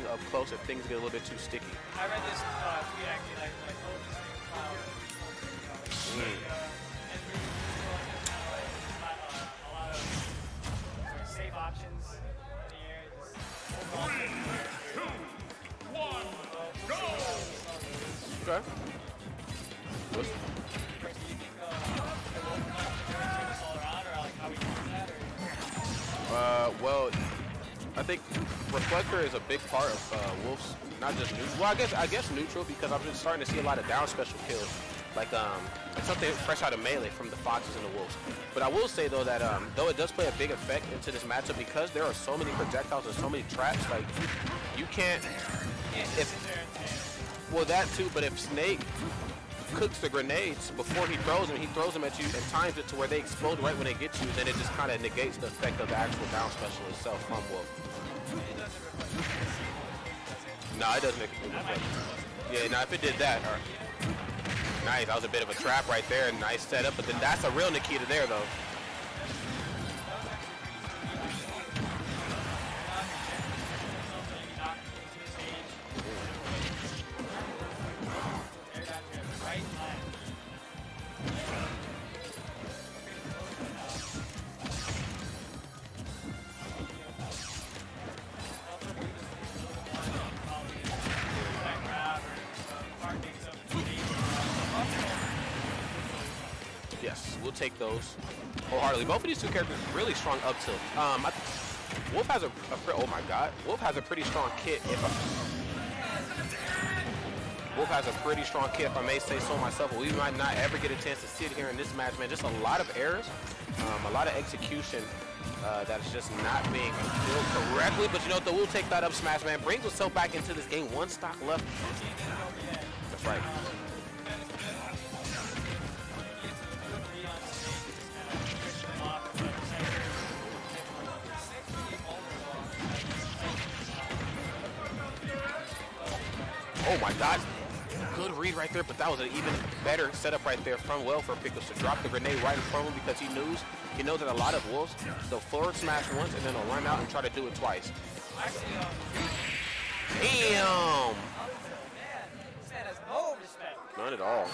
thing up close if things get a little bit too sticky. I read this uh, tweet actually, like, like, oh, this thing, cloud. Mm. Uh, and we uh, a lot of safe options in the air. Just hold on to it. Okay. What's, Do you think, uh, it will not turn this all around, or like how we use that, or? uh, well, I think Reflector is a big part of uh, Wolf's not just neutral. Well, I guess I guess neutral because I've been starting to see a lot of down special kills, like um, something fresh out of melee from the Foxes and the Wolves. But I will say though that um, though it does play a big effect into this matchup because there are so many projectiles and so many traps, like you can't. If well, that too. But if Snake cooks the grenades before he throws them, he throws them at you and times it to where they explode right when they get you, then it just kind of negates the effect of the actual down special itself from Wolf. No, it doesn't make it. Yeah, now if it did that, nice, that was a bit of a trap right there, and nice setup, but then that's a real Nikita there though. We'll take those wholeheartedly. Both of these two characters really strong up tilt. Um, I, Wolf has a, a oh my god, Wolf has a pretty strong kit. If I, Wolf has a pretty strong kit, if I may say so myself. We might not ever get a chance to see it here in this match, man. Just a lot of errors, um, a lot of execution uh, that is just not being fulfilled correctly. But you know what? We'll take that up, Smash Man. Brings himself back into this game. One stock left. That's right. Oh my god. Good read right there, but that was an even better setup right there from well for Pickles to drop the grenade right in front of him because he knows he knows that a lot of wolves they'll forward smash once and then they'll run out and try to do it twice. Damn! None at all.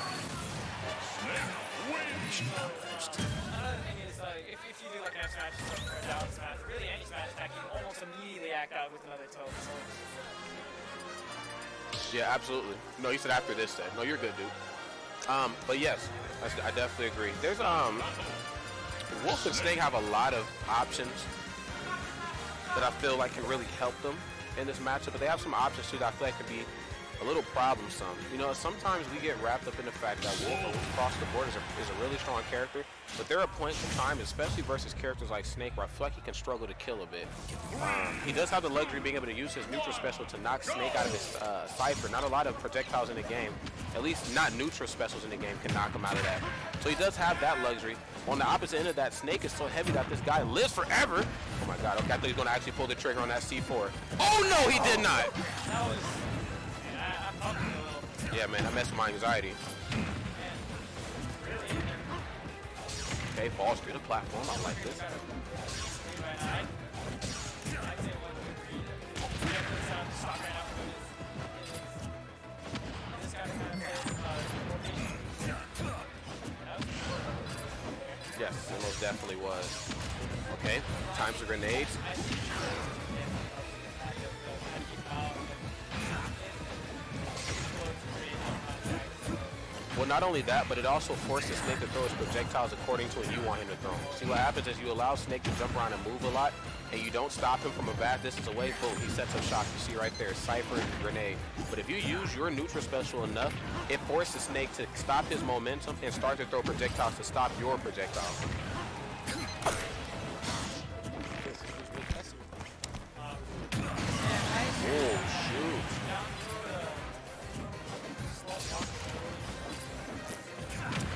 Another thing is, like, if, if you do like an F smash or down smash, really any smash attack, you almost immediately act out with another. So Yeah, absolutely. No, you said after this then. No, you're good, dude. Um, but yes, I, I definitely agree. There's um, Wolf and Snake have a lot of options that I feel like can really help them in this matchup. But they have some options too that I feel like can be a little problemsome. You know, sometimes we get wrapped up in the fact that Wolf across the board is a, is a really strong character, but there are points in time, especially versus characters like Snake, where I feel like he can struggle to kill a bit. Um, he does have the luxury of being able to use his neutral special to knock Snake out of his uh, Cypher. Not a lot of projectiles in the game, at least not neutral specials in the game, can knock him out of that. So he does have that luxury. On the opposite end of that, Snake is so heavy that this guy lives forever. Oh my god, okay, I thought he was going to actually pull the trigger on that C4. Oh no, he did not! Yeah, man, I messed with my anxiety. Okay, falls through the platform. I like this. Yes, it most definitely was. Okay, times the grenades. Not only that, but it also forces Snake to throw his projectiles according to what you want him to throw. See, what happens is you allow Snake to jump around and move a lot, and you don't stop him from a bad distance away, boom, he sets up shots. You see right there, Cypher and Grenade. But if you use your neutral special enough, it forces Snake to stop his momentum and start to throw projectiles to stop your projectiles.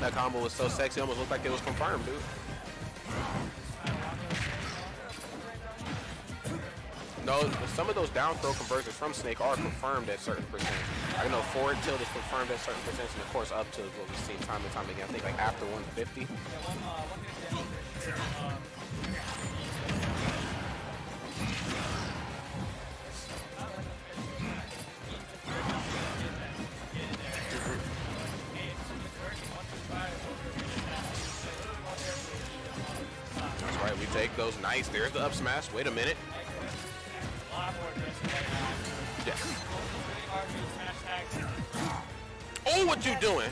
That combo was so sexy, almost looked like it was confirmed, dude. No, some of those down throw conversions from Snake are confirmed at certain percent. I know forward tilt is confirmed at certain percent, and of course up is what we've seen time and time again. I think like after 150. Goes nice. There's the up smash. Wait a minute. Yes. Oh, what you doing?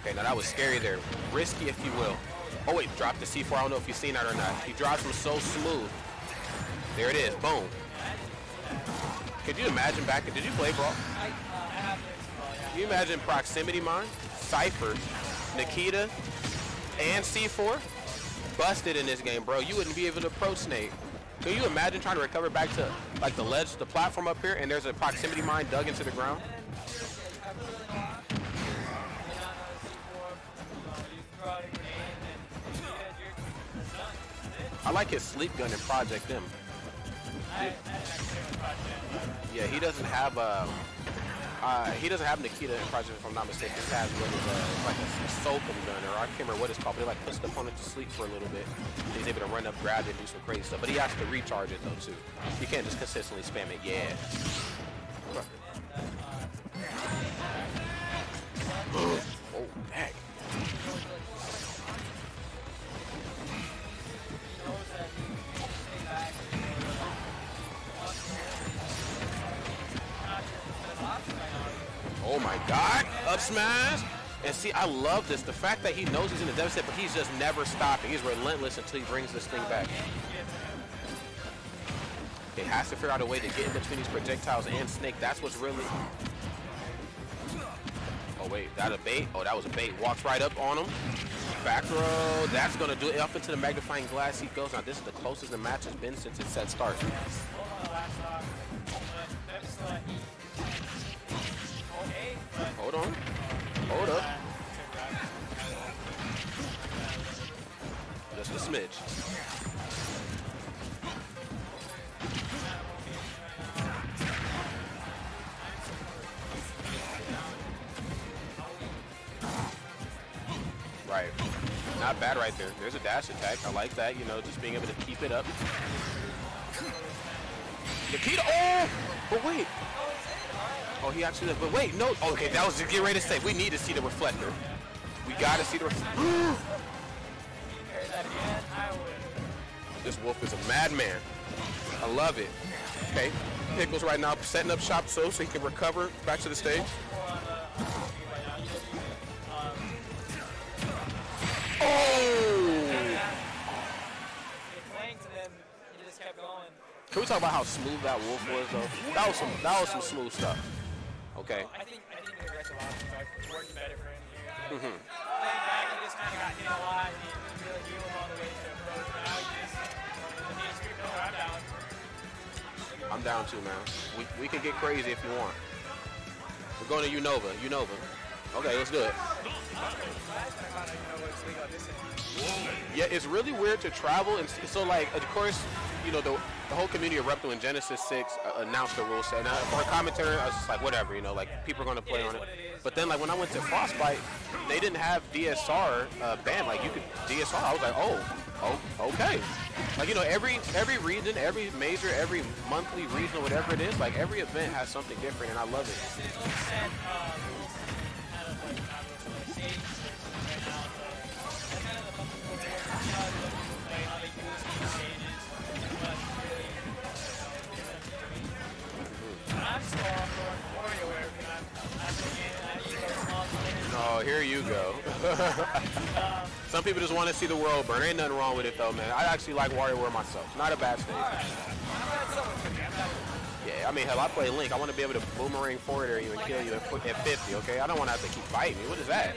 Okay, now that was scary there. Risky, if you will. Oh, wait, drop the C4. I don't know if you've seen that or not. He drops them so smooth. There it is. Boom. Could you imagine back? Did you play Brawl? Can you imagine Proximity Mine, Cypher, Nikita, and C4 busted in this game, bro? You wouldn't be able to approach Snake. Can you imagine trying to recover back to like the ledge, the platform up here, and there's a proximity mine dug into the ground? I like his sleep gun in Project M. Yeah, he doesn't have a. Uh, Uh, he doesn't have Nikita in Project, if I'm not mistaken. He has what is like a Soakum gun, or I can't remember what it's called, but it like puts the opponent to sleep for a little bit. He's able to run up, grab it, do some crazy stuff. But he has to recharge it though too. You can't just consistently spam it. Yeah. Up smash! And see, I love this. The fact that he knows he's in a deficit, but he's just never stopping. He's relentless until he brings this thing back. He has to figure out a way to get in between these projectiles and Snake. That's what's really... Oh wait, that a bait? Oh, that was a bait. Walks right up on him. Back row. That's gonna do it. Up into the magnifying glass he goes. Now this is the closest the match has been since it set start. Right. Not bad right there. There's a dash attack. I like that, you know, just being able to keep it up. Nikita, oh! But wait. Oh, he actually, but wait, no. Oh, okay, that was, just get ready to say, we need to see the reflector. We gotta see the reflector. this wolf is a madman. I love it. Okay, Pickles right now setting up shop so so he can recover back to the stage. Can we talk about how smooth that wolf was though? That was some that was some smooth stuff. Okay. I think I think the aggressive options are working better for him here. Mm-hmm. Playing back, he just kind of got hit a lot. He didn't really deal with all the ways to approach. But now he just he needs to go. I'm down. I'm down too, man. We, we can get crazy if you want. We're going to Unova. Unova. Okay, let's do it. Yeah, it's really weird to travel, and so like, of course, you know, the, the whole community of erupted when Genesis 6 uh, announced the rule set. And I, for commentary, I was just like, whatever, you know, like people are going to play on it. But then, like when I went to Frostbite, they didn't have DSR uh, banned. Like you could DSR. I was like, oh, oh, okay. Like you know, every every region, every major, every monthly regional, whatever it is, like every event has something different, and I love it. Oh, here you go. Some people just want to see the world burn. Ain't nothing wrong with it though, man. I actually like WarioWare myself. Not a bad stage. Yeah, I mean, hell, I play Link. I want to be able to boomerang forward at even kill you at 50, okay? I don't want to have to keep fighting me. What is that?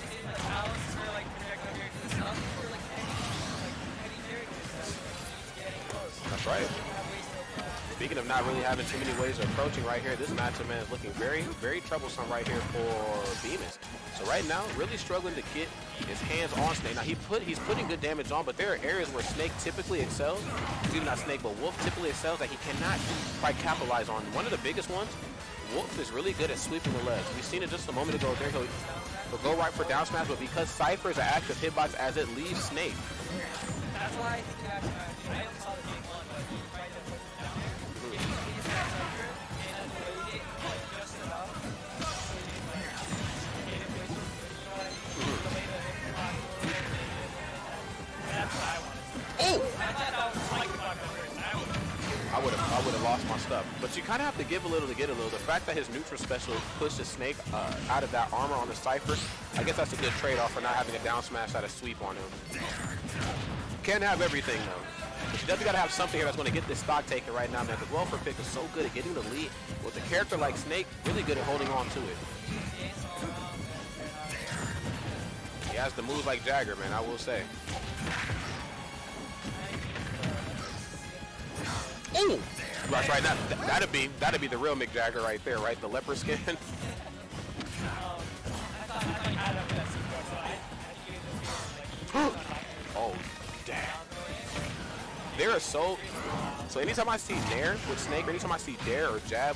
That's right. Speaking of not really having too many ways of approaching right here, this matchup, man, is looking very, very troublesome right here for Bemis. So right now, really struggling to get his hands on Snake. Now, he put he's putting good damage on, but there are areas where Snake typically excels. Excuse me, not Snake, but Wolf typically excels that he cannot quite capitalize on. One of the biggest ones, Wolf is really good at sweeping the legs. We've seen it just a moment ago. There he'll, he'll go right for down smash, but because Cypher is an active hitbox as it leaves Snake, But you kind of have to give a little to get a little. The fact that his neutral special pushes Snake uh, out of that armor on the Cypher, I guess that's a good trade-off for not having a down smash out of sweep on him. Can't have everything, though. But you definitely got to have something here that's going to get this stock taken right now, man. Because Welfare Pick is so good at getting the lead. With a character like Snake, really good at holding on to it. He has the moves like Jagger, man, I will say. Ooh! That's right. That, that'd be that'd be the real Mick Jagger right there, right? The leper skin. oh, damn. There are so so anytime I see Nair with Snake, or anytime I see Dair or Jab,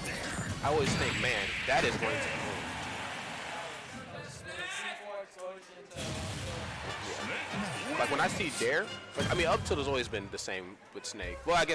I always think, man, that is going to. Like when I see Dair, like I mean, up tilt has always been the same with Snake. Well, I guess